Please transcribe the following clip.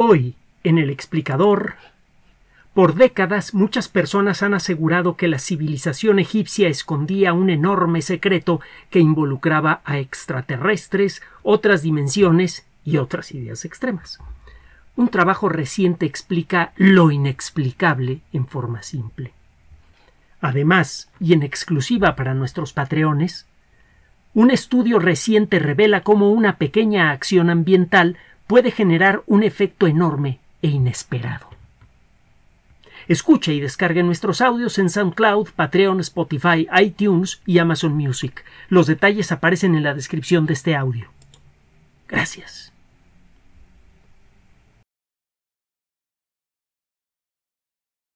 Hoy, en el explicador, por décadas muchas personas han asegurado que la civilización egipcia escondía un enorme secreto que involucraba a extraterrestres, otras dimensiones y otras ideas extremas. Un trabajo reciente explica lo inexplicable en forma simple. Además, y en exclusiva para nuestros patreones, un estudio reciente revela cómo una pequeña acción ambiental puede generar un efecto enorme e inesperado. Escuche y descargue nuestros audios en SoundCloud, Patreon, Spotify, iTunes y Amazon Music. Los detalles aparecen en la descripción de este audio. Gracias.